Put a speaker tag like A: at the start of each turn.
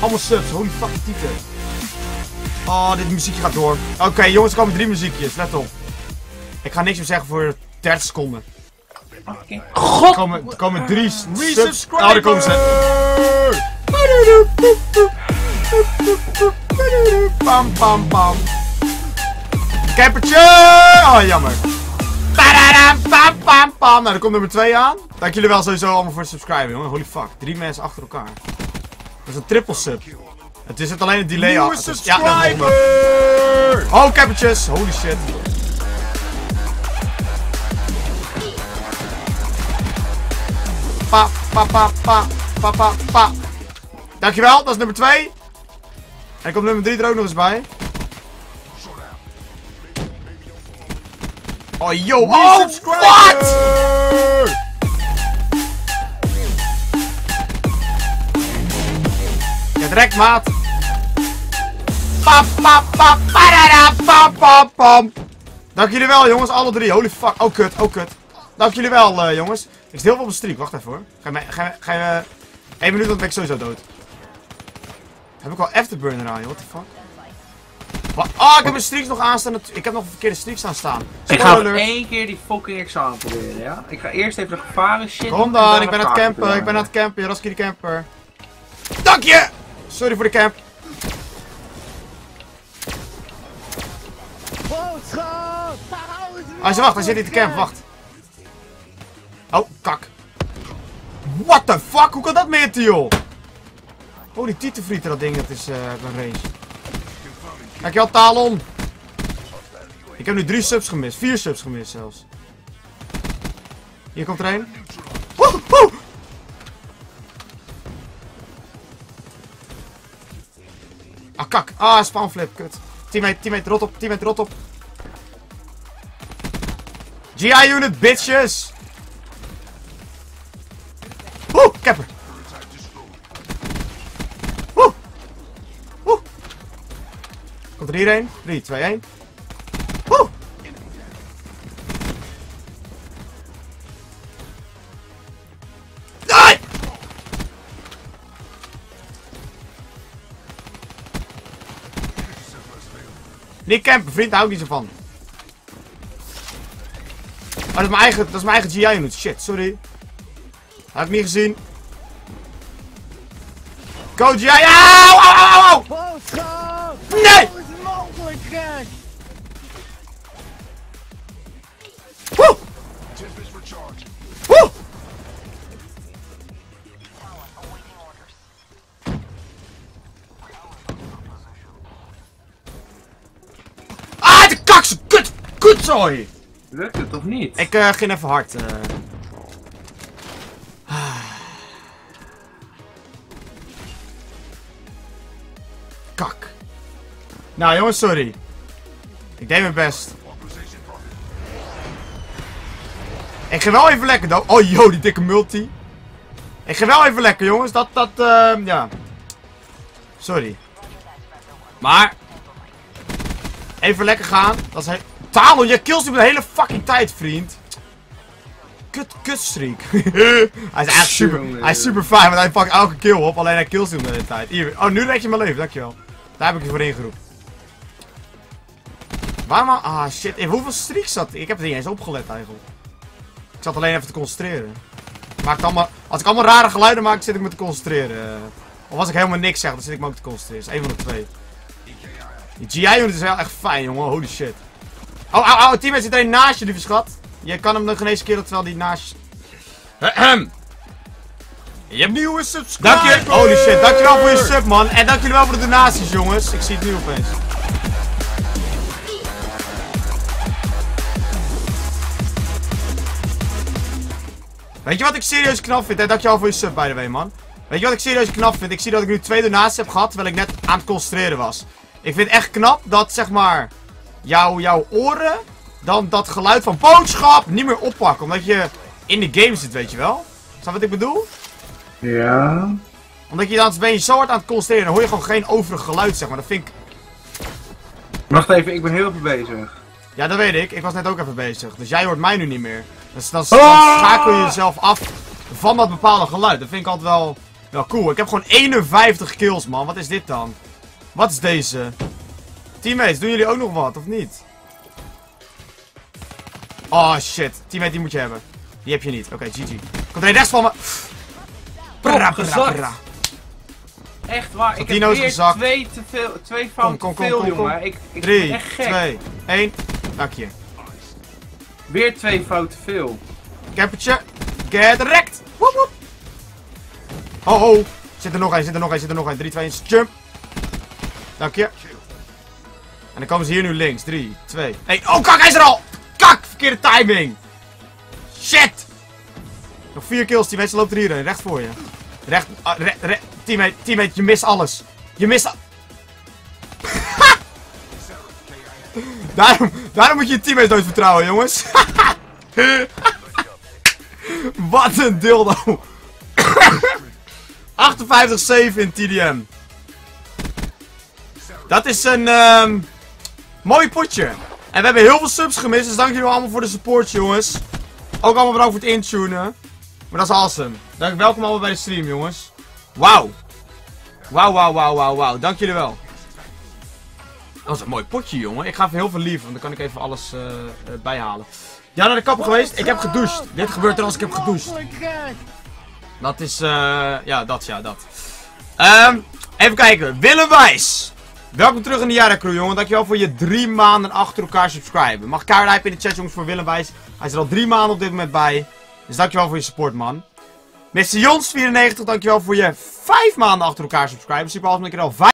A: Allemaal subs, holy fucking type. Oh, dit muziekje gaat door. Oké, jongens, er komen drie muziekjes, let op. Ik ga niks meer zeggen voor 30 seconden.
B: Fucking
A: Er
B: god!
A: komen, er komen drie subs. Oh, daar komen ze. Pam, pam, pam. Campertje! Oh, jammer. Pam, pam, pam. Nou, er komt nummer 2 aan. Dank jullie wel sowieso allemaal voor het subscriben, jongen. Holy fuck. Drie mensen achter elkaar. Dat is een triple sub. Het is het alleen een delay is- Ja, dat. Oh, campertjes. Holy shit. Pa, pa, pa, pa, pa, pa, pa. Dankjewel, dat is nummer 2. En komt nummer 3 er ook nog eens bij. Oh, yo. Oh, what? Direct, maat. Pa, pa, pa, parara, pa, pa, pam. Dank jullie wel, jongens. Alle drie. Holy fuck. Oh, kut. Oh, kut. Dank jullie wel, eh, jongens. Ik zit heel veel op een streak. Wacht even, hoor. Ga je, ga je, ga je, één minuut, dan ben ik sowieso dood. Heb ik al afterburner aan, joh. What the fuck? Oh, ik heb mijn streaks nog aanstaan. Ik heb nog een verkeerde streaks aan staan.
B: Ik ga één keer die fucking examen proberen, ja? Ik ga eerst even de gevaren shit
A: Kom dan, ik ben aan het campen. Ik ben aan het campen. De camper. Dank je! Sorry voor de camp. Hij zit wacht, hij zit niet te camp, wacht. Oh, kak. What the fuck? Hoe kan dat meten, joh? Oh, die tietenfrieter, dat ding, dat is eh een race. Dankjewel, Talon. Ik heb nu drie subs gemist. Vier subs gemist zelfs. Hier komt er een. Woe, woe. Ah, kak. Ah, spawnflip, kut. Teammate, teammate, rot op, teammate, rot op. GI unit, bitches! Woe, capper. Woe. Woe. Komt er hier een? 3, 2, 1. Niet campen, vriend, daar hou ik niet zo van. Oh, dat is mijn eigen, dat is mijn eigen GI unit. Shit, sorry. Had ik niet gezien. Go GI! Auw, auw, auw, auw! Nee!
C: Hoe is het mogelijk, gek?
A: Woe! Woe! Kutzooi!
B: Lukt het of niet?
A: Ik eh, ging even hard. eh. Kak. Nou jongens, sorry. Ik deed mijn best. Ik ga wel even lekker dan. Oh yo, die dikke multi. Ik ga wel even lekker jongens. Dat, dat, eh, ja. Sorry. Maar. Even lekker gaan. Dat is he Talon, jij kills hem de hele fucking tijd, vriend. Kut, kutstreak. hij is echt super, hij is super fijn, want hij pakt elke kill op. Alleen hij kills hem de hele tijd. Hier, oh, nu red je mijn leven, dankjewel. Daar heb ik je voor ingeroepen. Waarom? Ah, shit. In hoeveel streaks zat ik? Ik heb het niet eens opgelet, eigenlijk. Ik zat alleen even te concentreren. Maakt allemaal, als ik allemaal rare geluiden maak, zit ik me te concentreren. Of als ik helemaal niks zeg, dan zit ik me ook te concentreren. Dat is één van de twee. Die GI-unit is wel echt fijn, jongen. Holy shit. Oh, oh, oh, teammate zit er een naast je, lieve schat. Je kan hem nog geen eens keer terwijl die naast je... Ahem. Je hebt
D: Nieuwe subscriber!
A: Dank je. Holy shit, dankjewel voor je sub, man. En dank jullie wel voor de donaties, jongens. Ik zie het nu opeens. Weet je wat ik serieus knap vind? En dankjewel voor je sub, by the way, man. Weet je wat ik serieus knap vind? Ik zie dat ik nu twee donaties heb gehad, terwijl ik net aan het concentreren was. Ik vind het echt knap dat, zeg maar, jouw, jouw oren dan dat geluid van boodschap niet meer oppakken. Omdat je in de game zit, weet je wel? Snap wat ik bedoel?
B: Ja.
A: Omdat je dan ben je zo hard aan het concentreren, dan hoor je gewoon geen overig geluid, zeg maar. Dat vind ik...
B: Wacht even, ik ben heel veel bezig.
A: Ja, dat weet ik. Ik was net ook even bezig. Dus jij hoort mij nu niet meer. Dus dan, dan
B: Ah!
A: schakel je jezelf af van dat bepaalde geluid. Dat vind ik altijd wel Wel cool. Ik heb gewoon 51 kills, man. Wat is dit dan? Wat is deze? Teammates, doen jullie ook nog wat, of niet? Oh, shit. Teammate, die moet je hebben. Die heb je niet. Oké, GG. Komt er een rechts van me. Bra,
B: gezakt.
A: bra.
B: Echt waar, ik heb weer
A: gezakt.
B: twee te veel, twee fouten
A: kom,
B: te
A: kom,
B: veel,
A: kom, kom.
B: jongen. Ik, ik ben
A: 3,
B: echt gek.
A: 2, 1. Dank je.
B: Weer twee fouten te veel.
A: Campertje. Get wrecked. Woep woep. Oh, oh. Zit er nog een, zit er nog een, zit er nog een. 3, 2, 1. Jump. Dank je. En dan komen ze hier nu links. 3, 2, 1. Oh, kak, hij is er al. Kak, verkeerde timing. Shit. Nog vier kills, teammate. Ze loopt er hierin. Recht voor je. Recht, ah, re, re, teammate, teammate, je mist alles. Je mist al... daarom, daarom moet je je teammates nooit vertrouwen, jongens. Wat een dildo. 58-7 in TDM. Dat is een ehm mooi potje. En we hebben heel veel subs gemist, dus dank jullie allemaal voor de support, jongens. Ook allemaal bedankt voor het intunen. Maar dat is awesome. Dank, welkom allemaal bij de stream, jongens. Wauw. Wauw, wauw, wauw, wauw, wauw. Dank jullie wel. Dat was een mooi potje, jongen. Ik ga even heel veel lief, want dan kan ik even alles eh, eh, bijhalen. Ja, naar de kapper geweest. Ik heb gedoucht. Dit gebeurt er als ik heb gedoucht. Dat is, eh, ja, dat, ja, dat. Ehm, even kijken. Willem Wijs. Welkom terug in de Jara Crew, jongen. Dankjewel voor je drie maanden achter elkaar subscriben. Mag kaart in de chat, jongens, voor Willem. Hij is er al drie maanden op dit moment bij. Dus dankjewel voor je support, man. Mr. Jons94, dankjewel voor je vijf maanden achter elkaar subscriben. Super dat ik er al vijf